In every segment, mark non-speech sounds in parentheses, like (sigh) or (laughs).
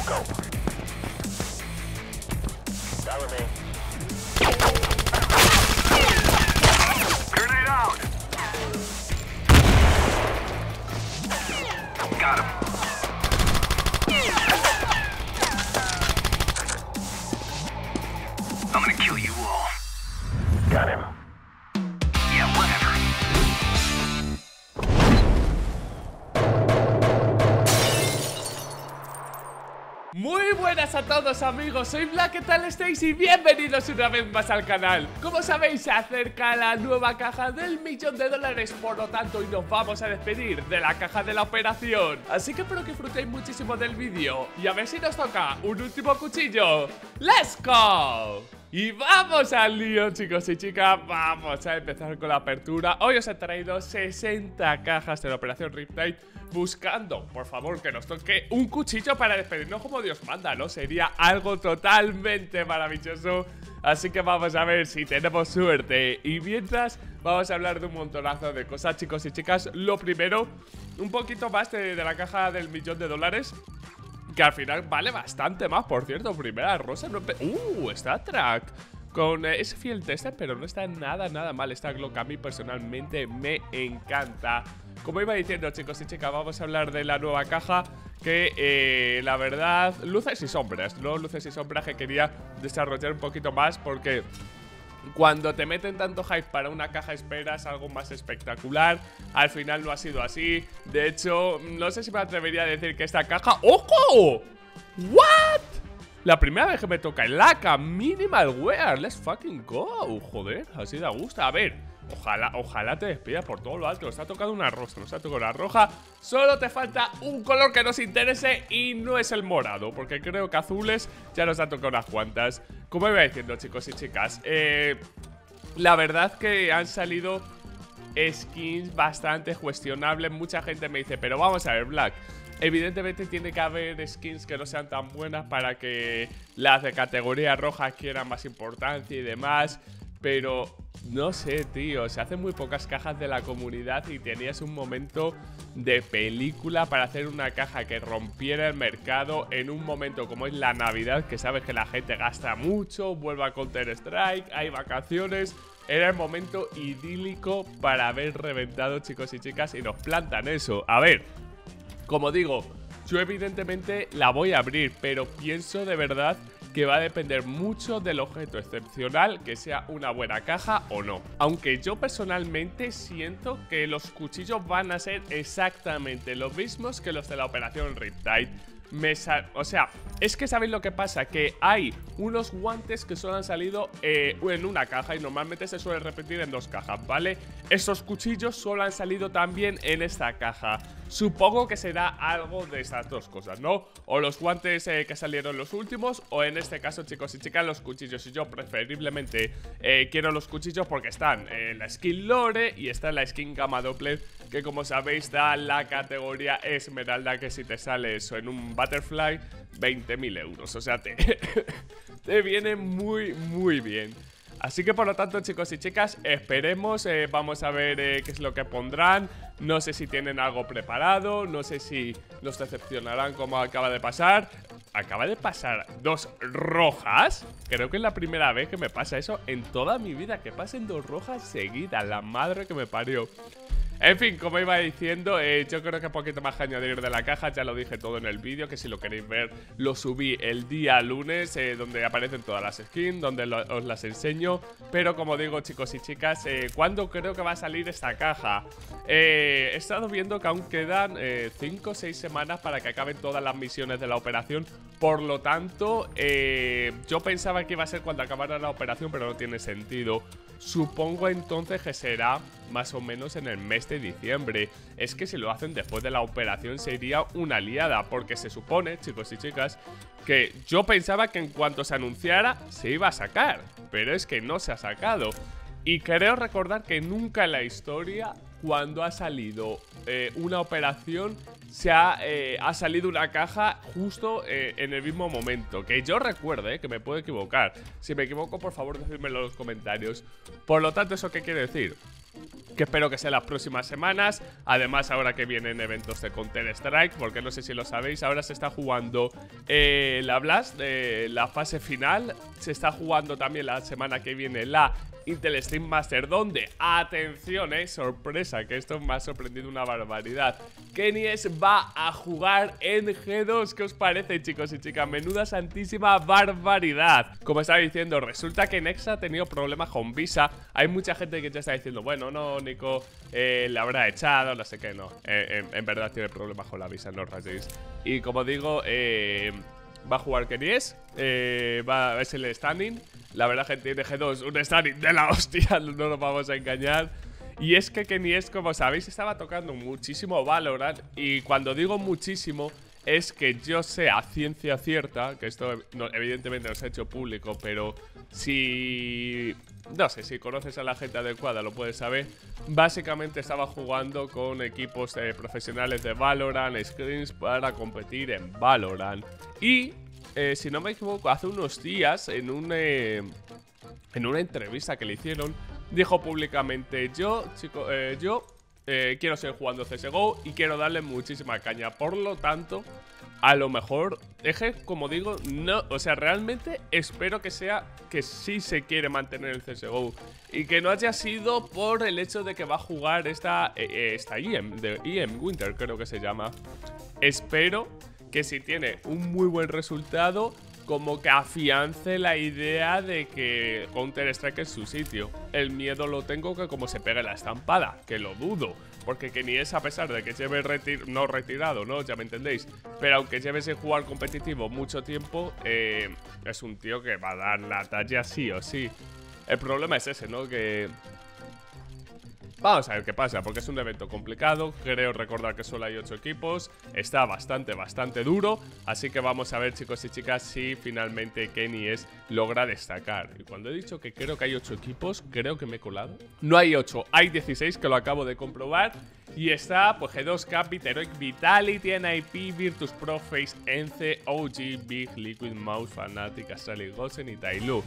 Muy todos amigos, soy Black, ¿qué tal estáis? Y bienvenidos una vez más al canal Como sabéis, se acerca la nueva caja del millón de dólares Por lo tanto, hoy nos vamos a despedir de la caja de la operación Así que espero que disfrutéis muchísimo del vídeo Y a ver si nos toca un último cuchillo ¡Let's go! Y vamos al lío chicos y chicas, vamos a empezar con la apertura. Hoy os he traído 60 cajas de la operación Riptide Buscando, por favor, que nos toque un cuchillo para despedirnos como Dios manda, ¿no? Sería algo totalmente maravilloso. Así que vamos a ver si tenemos suerte. Y mientras vamos a hablar de un montonazo de cosas chicos y chicas. Lo primero, un poquito más de, de la caja del millón de dólares que al final vale bastante más, por cierto. Primera rosa. No uh, está track. Con eh, ese fiel tester, pero no está nada, nada mal. Esta Glock a mí personalmente me encanta. Como iba diciendo, chicos y chicas, vamos a hablar de la nueva caja que eh, la verdad, luces y sombras, ¿no? Luces y sombras que quería desarrollar un poquito más porque cuando te meten tanto hype para una caja esperas algo más espectacular. Al final no ha sido así. De hecho, no sé si me atrevería a decir que esta caja... ¡Ojo! ¿What? La primera vez que me toca el laca Minimal Wear. Let's fucking go. Joder, así da gusto. A ver, Ojalá, ojalá te despidas por todo lo alto. Nos ha tocado una rosa, nos ha tocado una roja. Solo te falta un color que nos interese y no es el morado, porque creo que azules ya nos ha tocado unas cuantas. Como iba diciendo, chicos y chicas, eh, la verdad que han salido skins bastante cuestionables. Mucha gente me dice, pero vamos a ver, Black. Evidentemente tiene que haber skins que no sean tan buenas para que las de categoría roja quieran más importancia y demás. Pero no sé, tío, se hacen muy pocas cajas de la comunidad y tenías un momento de película para hacer una caja que rompiera el mercado en un momento como es la Navidad, que sabes que la gente gasta mucho, vuelve a Counter Strike, hay vacaciones. Era el momento idílico para haber reventado, chicos y chicas, y nos plantan eso. A ver, como digo, yo evidentemente la voy a abrir, pero pienso de verdad que va a depender mucho del objeto excepcional, que sea una buena caja o no. Aunque yo personalmente siento que los cuchillos van a ser exactamente los mismos que los de la operación Riptide. Me o sea, es que sabéis lo que pasa, que hay unos guantes que solo han salido eh, en una caja y normalmente se suele repetir en dos cajas, ¿vale? Esos cuchillos solo han salido también en esta caja. Supongo que será algo de esas dos cosas, ¿no? O los guantes eh, que salieron los últimos, o en este caso, chicos y chicas, los cuchillos. Y yo preferiblemente eh, quiero los cuchillos porque están en la skin Lore y está en la skin Gamma Doppler, que como sabéis da la categoría Esmeralda, que si te sale eso en un Butterfly, 20.000 euros. O sea, te, (laughs) te viene muy, muy bien. Así que por lo tanto chicos y chicas esperemos, eh, vamos a ver eh, qué es lo que pondrán No sé si tienen algo preparado, no sé si nos decepcionarán como acaba de pasar Acaba de pasar dos rojas Creo que es la primera vez que me pasa eso en toda mi vida Que pasen dos rojas seguidas, la madre que me parió en fin, como iba diciendo, eh, yo creo que poquito más que añadir de la caja, ya lo dije todo en el vídeo, que si lo queréis ver, lo subí el día lunes, eh, donde aparecen todas las skins, donde os las enseño. Pero como digo, chicos y chicas, eh, ¿cuándo creo que va a salir esta caja? he estado viendo que aún quedan 5 o 6 semanas para que acaben todas las misiones de la operación. Por lo tanto, yo pensaba que iba a ser cuando acabara la operación, pero no tiene sentido. Supongo entonces que será más o menos en el mes de diciembre. Es que si lo hacen después de la operación sería una liada, porque se supone, chicos y chicas, que yo pensaba que en cuanto se anunciara se iba a sacar, pero es que no se ha sacado. Y creo recordar que nunca en la historia, cuando ha salido eh, una operación, se ha, eh, ha, salido una caja justo eh, en el mismo momento. Que yo recuerde, que me puedo equivocar. Si me equivoco, por favor, decídmelo en los comentarios. Por lo tanto, ¿eso qué quiere decir? Que espero que sea las próximas semanas. Además, ahora que vienen eventos de Counter-Strike, porque no sé si lo sabéis, ahora se está jugando eh, la Blast, de la fase final. Se está jugando también la semana que viene la Intel Steam Master, donde, atención, eh, sorpresa, que esto me ha sorprendido una barbaridad. Kenies va a jugar en G2. ¿Qué os parece, chicos y chicas? Menuda santísima barbaridad. Como estaba diciendo, resulta que Nexa ha tenido problemas con Visa. Hay mucha gente que ya está diciendo, bueno, no, Nico, eh, le habrá echado, no sé qué, no. Eh, en, verdad tiene problemas con la Visa, no rayéis. Y como digo, eh va a jugar Kenies, eh, va, es el standing. La verdad que tiene G2 un standing de la (laughs) hostia, no nos vamos a engañar. Y es que Kenies, como sabéis, estaba tocando muchísimo Valorant. Y cuando digo muchísimo, es que yo sé a ciencia cierta, que esto evidentemente no se ha hecho público, pero si... No sé, si conoces a la gente adecuada lo puedes saber. Básicamente estaba jugando con equipos eh, profesionales de Valorant, Screens, para competir en Valorant. Y, eh, si no me equivoco, hace unos días en un... Eh, en una entrevista que le hicieron, dijo públicamente, yo, chico, yo quiero seguir jugando CSGO y quiero darle muchísima caña. Por lo tanto, a lo mejor, eje, como digo, no, o sea, realmente espero que sea que sí se quiere mantener el CSGO y que no haya sido por el hecho de que va a jugar esta, eh, eh, esta IEM, de IEM Winter creo que se llama. Espero que si tiene un muy buen resultado, como que afiance la idea de que Counter-Strike es su sitio. El miedo lo tengo que como se pegue la estampada, que lo dudo. Porque que ni es a pesar de que lleve no retirado, ¿no? Ya me entendéis. Pero aunque lleve ese jugar competitivo mucho tiempo, eh, es un tío que va a dar la talla sí o sí. El problema es ese, ¿no? Que Vamos a ver qué pasa, porque es un evento complicado, creo recordar que solo hay 8 equipos, está bastante, bastante duro, así que vamos a ver chicos y chicas si finalmente Kenny es logra destacar. Y cuando he dicho que creo que hay 8 equipos, creo que me he colado. No hay 8, hay 16 que lo acabo de comprobar. Y está pues G2, Capit, Heroic, Vitality, NIP, Virtus Pro, Face, Ence, OG, Big, Liquid, Mouse, Fnatic, Astralis, Gosen y Tailu.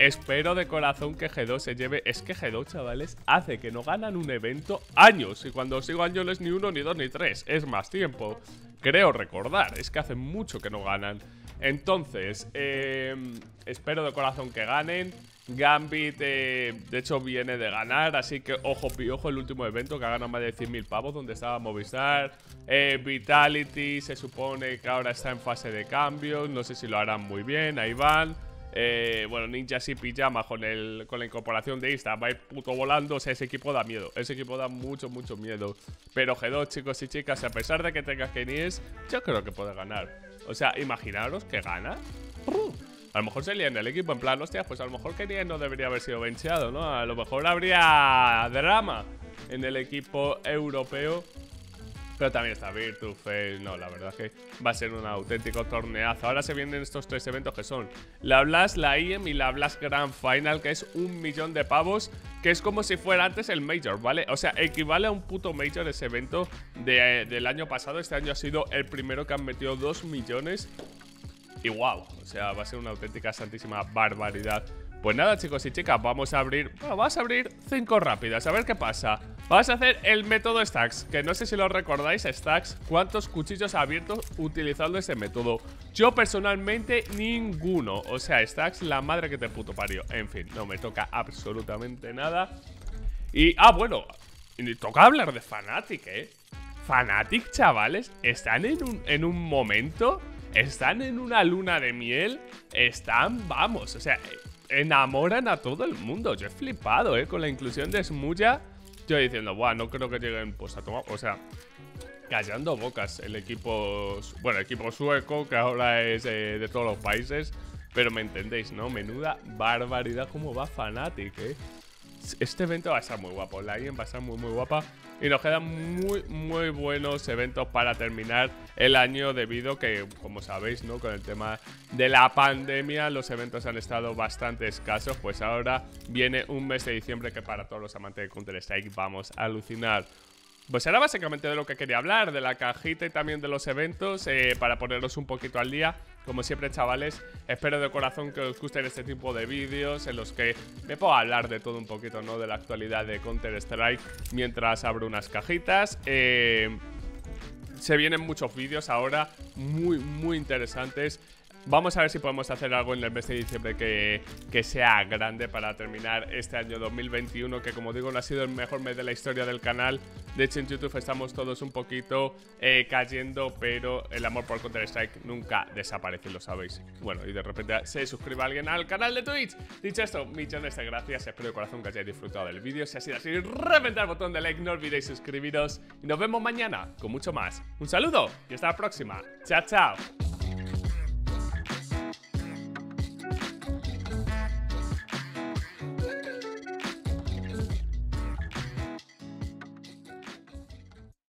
Espero de corazón que G2 se lleve. Es que G2, chavales, hace que no ganan un evento años. Y cuando sigo años no es ni uno, ni dos, ni tres. Es más tiempo. Creo recordar. Es que hace mucho que no ganan. Entonces, em, espero de corazón que ganen. Gambit, eh, de hecho, viene de ganar. Así que ojo piojo el último evento que ha ganado más de 100.000 pavos. Donde estaba Movistar. Eh, Vitality se supone que ahora está en fase de cambio. No sé si lo harán muy bien. Ahí van. Eh, bueno, Ninja y Pijama con, el, con la incorporación de Insta va a ir puto volando. O sea, ese equipo da miedo. Ese equipo da mucho, mucho miedo. Pero G2, chicos y chicas, a pesar de que tenga Kenies, yo creo que puede ganar. O sea, imaginaros que gana. A lo mejor sería en el equipo en plan, hostia, pues a lo mejor Kenies no debería haber sido bencheado, ¿no? A lo mejor habría drama en el equipo europeo pero también está Virtus, Face. No, la verdad es que va a ser un auténtico torneazo. Ahora se vienen estos tres eventos que son la Blast, la IEM y la Blast Grand Final, que es un millón de pavos, que es como si fuera antes el Major, ¿vale? O sea, equivale a un puto Major ese evento del año pasado. Este año ha sido el primero que han metido dos millones. Y wow, o sea, va a ser una auténtica santísima barbaridad. Pues nada, chicos y chicas, vamos a abrir... Bueno, vamos a abrir cinco rápidas, a ver qué pasa. Vamos a hacer el método Stacks, que no sé si lo recordáis, Stacks, cuántos cuchillos abiertos utilizando ese método. Yo personalmente ninguno, o sea, Stacks, la madre que te puto parió. En fin, no me toca absolutamente nada. Y, ah, bueno, toca hablar de Fnatic, ¿eh? Fnatic, chavales, están en un, en un momento, están en una luna de miel, están, vamos, o sea enamoran a todo el mundo. Yo he flipado, ¿eh? Con la inclusión de Smuya. Yo diciendo, buah, no creo que lleguen pues a tomar. O sea, callando bocas el equipo. Bueno, el equipo sueco, que ahora es eh, de todos los países. Pero me entendéis, ¿no? Menuda barbaridad como va Fnatic, ¿eh? Este evento va a estar muy guapo. La IEM va a estar muy, muy guapa. Y nos quedan muy, muy buenos eventos para terminar el año debido que, como sabéis, ¿no? Con el tema de la pandemia, los eventos han estado bastante escasos. Pues ahora viene un mes de diciembre que para todos los amantes de Counter-Strike vamos a alucinar. Pues era básicamente de lo que quería hablar, de la cajita y también de los eventos, eh, para poneros un poquito al día. Como siempre, chavales, espero de corazón que os gusten este tipo de vídeos en los que me puedo hablar de todo un poquito, ¿no? De la actualidad de Counter-Strike mientras abro unas cajitas. Eh, se vienen muchos vídeos ahora muy, muy interesantes. Vamos a ver si podemos hacer algo en el mes de diciembre que, que, sea grande para terminar este año 2021, que como digo no ha sido el mejor mes de la historia del canal. De hecho en YouTube estamos todos un poquito eh, cayendo, pero el amor por Counter-Strike nunca desaparece, lo sabéis. Bueno, y de repente se suscribe alguien al canal de Twitch. Dicho esto, millones de gracias, espero de corazón que hayáis disfrutado del vídeo. Si ha sido así, reventar el botón de like, no olvidéis suscribiros. Y nos vemos mañana con mucho más. Un saludo y hasta la próxima. Chao, chao.